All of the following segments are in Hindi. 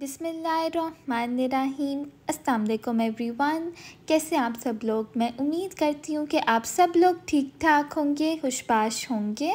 बिसमीम अस्सलाम एवरीवन। कैसे आप सब लोग? मैं उम्मीद करती हूँ कि आप सब लोग ठीक ठाक होंगे, खुशबाश होंगे।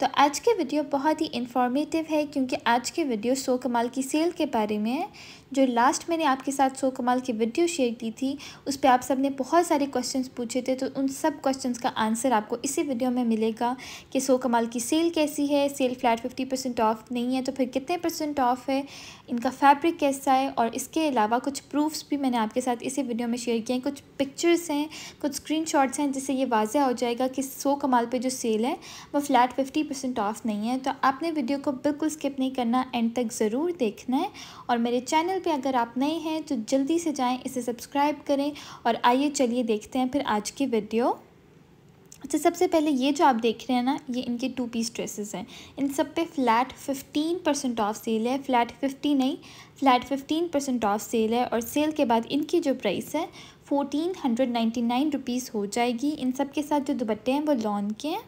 तो आज के वीडियो बहुत ही इन्फॉर्मेटिव है, क्योंकि आज के वीडियो सो कमाल की सेल के बारे में है। जो लास्ट मैंने आपके साथ सो कमाल की वीडियो शेयर की थी, उस पर आप सबने बहुत सारे क्वेश्चन पूछे थे तो उन सब क्वेश्चन का आंसर आपको इसी वीडियो में मिलेगा कि सो कमाल की सेल कैसी है। Sale flat fifty percent off नहीं है तो फिर कितने परसेंट ऑफ़ है? इनका फैब्रिक कैसा है? और इसके अलावा कुछ प्रूफ्स भी मैंने आपके साथ इसी वीडियो में शेयर किए हैं। कुछ पिक्चर्स हैं, कुछ स्क्रीन हैं, जिससे ये वाजह हो जाएगा कि सो कमाल पर जो सेल है, वो फ्लैट फिफ्टी परसेंट ऑफ़ नहीं है। तो आपने वीडियो को बिल्कुल स्किप नहीं करना एंड तक ज़रूर देखना है। और मेरे चैनल पे अगर आप नए हैं तो जल्दी से जाएँ, इसे सब्सक्राइब करें और आइए चलिए देखते हैं फिर आज की वीडियो। अच्छा सबसे पहले ये जो आप देख रहे हैं ना, ये इनके टू पीस ड्रेसेस हैं। इन सब पे flat fifteen percent off sale है। फ्लैट फिफ्टी नहीं flat fifteen percent off sale है और सेल के बाद इनकी जो प्राइस है fourteen hundred ninety nine rupees हो जाएगी। इन सब के साथ जो दुपट्टे हैं, वो लॉन के हैं।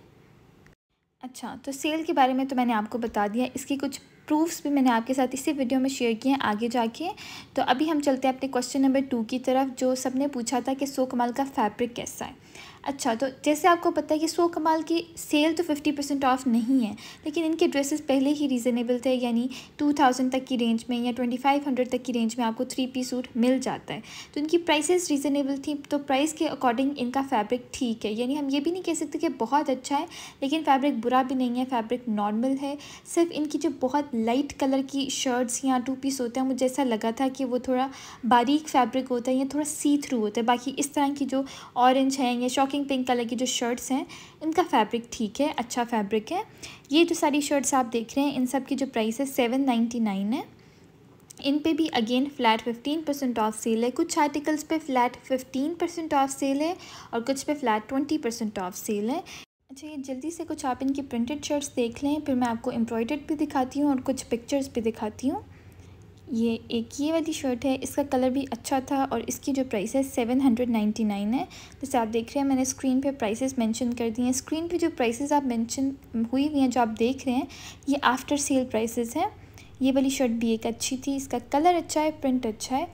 अच्छा तो सेल के बारे में तो मैंने आपको बता दिया। इसकी कुछ प्रूफ्स भी मैंने आपके साथ इसी वीडियो में शेयर किए हैं आगे जाके। तो अभी हम चलते हैं अपने क्वेश्चन नंबर टू की तरफ़, जो सबने पूछा था कि सो कमाल का फैब्रिक कैसा है। अच्छा तो जैसे आपको पता है कि सो कमाल की सेल तो फिफ्टी परसेंट ऑफ़ नहीं है, लेकिन इनके ड्रेसेस पहले ही रीज़नेबल थे, यानी टू थाउज़ेंड तक की रेंज में या ट्वेंटी फाइव हंड्रेड तक की रेंज में आपको थ्री पी सूट मिल जाता है। तो इनकी प्राइसेस रीज़नेबल थी तो प्राइस के अकॉर्डिंग इनका फैब्रिक ठीक है। यानी हम ये भी नहीं कह सकते कि बहुत अच्छा है, लेकिन फैब्रिक बुरा भी नहीं है फैब्रिक नॉर्मल है। सिर्फ़ इनकी जो बहुत लाइट कलर की शर्ट्स या टू पीस होते हैं, मुझे ऐसा लगा था कि वो थोड़ा बारीक फैब्रिक होता है या थोड़ा सी थ्रू होता है। बाकी इस तरह की जो ऑरेंज है या शॉकिंग पिंक कलर की जो शर्ट्स हैं, इनका फैब्रिक ठीक है अच्छा फैब्रिक है। ये जो सारी शर्ट्स आप देख रहे हैं, इन सब की जो प्राइस है सेवन नाइन्टी नाइन है। इन पे भी again flat fifteen percent off sale है। कुछ आर्टिकल्स पे flat fifteen percent off sale है और कुछ पे flat twenty percent off sale है। अच्छा ये जल्दी से कुछ आप इनकी प्रिंटेड शर्ट्स देख लें, फिर मैं आपको एम्ब्रॉयडर्ड भी दिखाती हूँ और कुछ पिक्चर्स भी दिखाती हूँ। ये एक ये वाली शर्ट है, इसका कलर भी अच्छा था और इसकी जो प्राइस है सेवन हंड्रेड नाइन्टी नाइन है। जैसे आप देख रहे हैं, मैंने स्क्रीन पे प्राइसेस मेंशन कर दिए हैं। स्क्रीन पे जो प्राइसेस आप मेंशन हुई हुई हैं, जो आप देख रहे हैं, ये आफ्टर सेल प्राइसेस हैं। ये वाली शर्ट भी एक अच्छी थी, इसका कलर अच्छा है प्रिंट अच्छा है।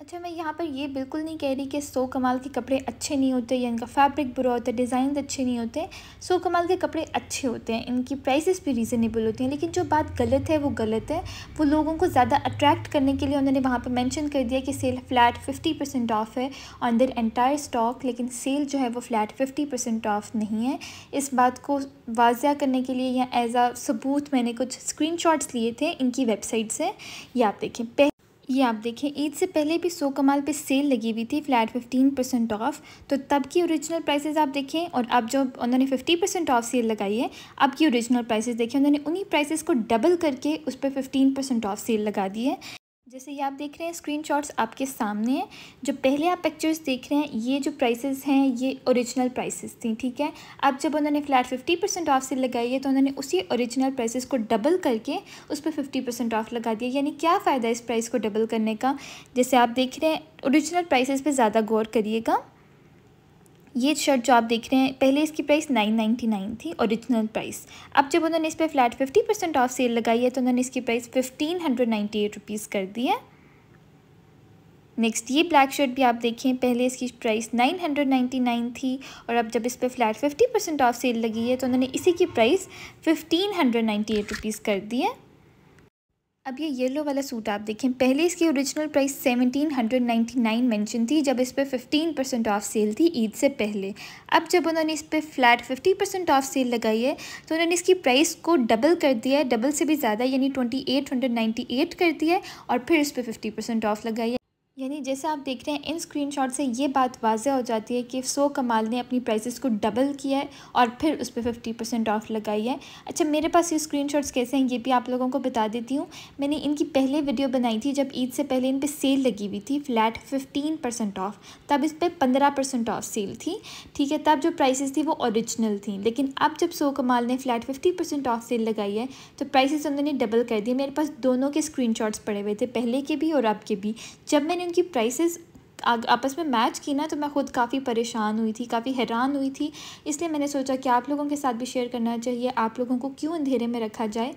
अच्छा मैं यहाँ पर ये बिल्कुल नहीं कह रही कि सो कमाल के कपड़े अच्छे नहीं होते या इनका फैब्रिक बुरा होता है डिज़ाइन अच्छे नहीं होते। सो कमाल के कपड़े अच्छे होते हैं, इनकी प्राइसेस भी रीज़नेबल होती हैं, लेकिन जो बात गलत है, वो गलत है। वो लोगों को ज़्यादा अट्रैक्ट करने के लिए उन्होंने वहाँ पर मेंशन कर दिया कि sale flat fifty percent off है ऑन देर एंटायर स्टॉक, लेकिन सेल जो है वो फ्लैट फिफ्टी परसेंट ऑफ़ नहीं है। इस बात को वाजिया करने के लिए या एज आ सबूत मैंने कुछ स्क्रीन लिए थे इनकी वेबसाइट से। ये आप देखें ये आप देखें ईद से पहले भी सो कमाल पे सेल लगी हुई थी, फ्लैट फिफ्टीन परसेंट ऑफ़ तो तब की ओरिजिनल प्राइसेस आप देखें और अब जो उन्होंने फिफ्टी परसेंट ऑफ़ सेल लगाई है, अब की ओरिजिनल प्राइसेस देखें उन्होंने उन्हीं प्राइसेस को डबल करके उस पर फिफ्टीन परसेंट ऑफ़ सेल लगा दी है। जैसे ये आप देख रहे हैं स्क्रीनशॉट्स आपके सामने हैं। जो पहले आप पिक्चर्स देख रहे हैं, ये जो प्राइसेस हैं, ये ओरिजिनल प्राइसेस थी, ठीक है? अब जब उन्होंने फ्लैट फिफ्टी परसेंट ऑफ़ से लगाई है तो उन्होंने उसी ओरिजिनल प्राइसेस को डबल करके उस पर फिफ्टी परसेंट ऑफ़ लगा दिया। यानी क्या फ़ायदा इस प्राइस को डबल करने का? जैसे आप देख रहे हैं औरिजिनल प्राइसेस पर ज़्यादा गौर करिएगा। ये शर्ट जो आप देख रहे हैं, पहले इसकी प्राइस नाइन नाइन्टी नाइन थी ओरिजिनल प्राइस अब जब उन्होंने इस पर flat fifty percent off sale लगाई है तो उन्होंने इसकी price fifteen hundred ninety eight rupees कर दी है. नेक्स्ट ये ब्लैक शर्ट भी आप देखें, पहले इसकी price nine hundred ninety nine थी, और अब जब इस पर flat fifty percent off sale लगी है तो उन्होंने इसी की price fifteen hundred ninety eight rupees कर दी है. अब ये येलो वाला सूट आप देखें, पहले इसकी original price seventeen hundred ninety nine mention थी, जब इस पर फिफ्टीन परसेंट ऑफ़ सेल थी ईद से पहले। अब जब उन्होंने इस पर flat fifty percent off sale लगाई है तो उन्होंने इसकी प्राइस को डबल कर दिया है डबल से भी ज़्यादा, यानी twenty eight hundred ninety eight कर दिया है, और फिर इस पर फिफ्टी परसेंट ऑफ़ लगाई है। यानी जैसे आप देख रहे हैं, इन स्क्रीनशॉट से ये बात वाजह हो जाती है कि सो कमाल ने अपनी प्राइसेस को डबल किया है और फिर उस पर फिफ्टी परसेंट ऑफ़ लगाई है। अच्छा मेरे पास ये स्क्रीनशॉट्स कैसे हैं, ये भी आप लोगों को बता देती हूँ। मैंने इनकी पहले वीडियो बनाई थी जब ईद से पहले इन पर सेल लगी हुई थी फ्लैट फिफ्टीन परसेंट ऑफ़ तब इस पर पंद्रह परसेंट ऑफ़ सेल थी, ठीक है? तब जो प्राइसेस थी वो ओरिजिनल थी। लेकिन अब जब सो कमाल ने flat fifty percent off sale लगाई है तो प्राइसेस उन्होंने डबल कर दिए। मेरे पास दोनों के स्क्रीन पड़े हुए थे, पहले के भी और अब के भी। जब मैंने उनकी प्राइसेस आपस में मैच की ना तो मैं ख़ुद काफ़ी परेशान हुई थी, काफ़ी हैरान हुई थी। इसलिए मैंने सोचा कि आप लोगों के साथ भी शेयर करना चाहिए, आप लोगों को क्यों अंधेरे में रखा जाए।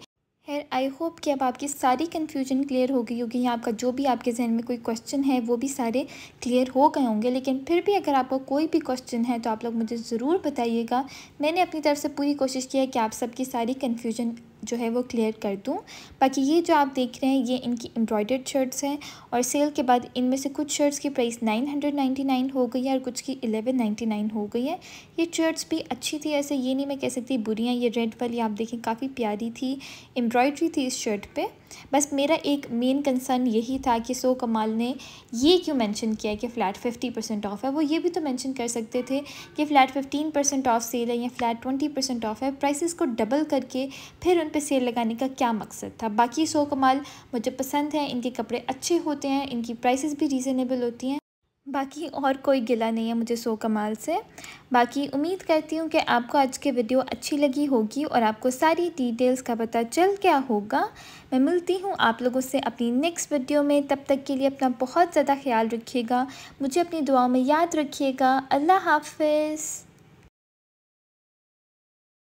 खैर आई होप कि अब आपकी सारी कन्फ्यूज़न क्लियर हो गई होगी, या आपका जो भी आपके जहन में कोई क्वेश्चन है, वो भी सारे क्लियर हो गए होंगे। लेकिन फिर भी अगर आपको कोई भी क्वेश्चन है तो आप लोग मुझे ज़रूर बताइएगा। मैंने अपनी तरफ़ से पूरी कोशिश की है कि आप सबकी सारी कन्फ्यूज़न जो है वो क्लियर कर दूँ। बाकी ये जो आप देख रहे हैं, ये इनकी एम्ब्रॉयडर्ड शर्ट्स हैं और सेल के बाद इनमें से कुछ शर्ट्स की price nine hundred ninety nine हो गई है और कुछ की एलेवन नाइन्टी नाइन हो गई है। ये शर्ट्स भी अच्छी थी, ऐसे ये नहीं मैं कह सकती बुरी हैं ये रेड वाली आप देखें, काफ़ी प्यारी थी एम्ब्रॉयड्री थी इस शर्ट पर बस मेरा एक मेन कंसर्न यही था कि सो कमाल ने ये क्यों मेंशन किया कि फ़्लैट फिफ्टी परसेंट ऑफ़ है? वो ये भी तो मेंशन कर सकते थे कि flat fifteen percent off sale है या फ़्लैट ट्वेंटी परसेंट ऑफ़ है। प्राइसेस को डबल करके फिर उन पर सेल लगाने का क्या मकसद था? बाकी सो कमाल मुझे पसंद है, इनके कपड़े अच्छे होते हैं, इनकी प्राइसेस भी रीज़नेबल होती हैं। बाकी और कोई गिला नहीं है मुझे सो कमाल से। बाकी उम्मीद करती हूँ कि आपको आज के वीडियो अच्छी लगी होगी और आपको सारी डिटेल्स का पता चल क्या होगा। मैं मिलती हूँ आप लोगों से अपनी नेक्स्ट वीडियो में। तब तक के लिए अपना बहुत ज़्यादा ख्याल रखिएगा। मुझे अपनी दुआओं में याद रखिएगा। अल्लाह हाफिज़।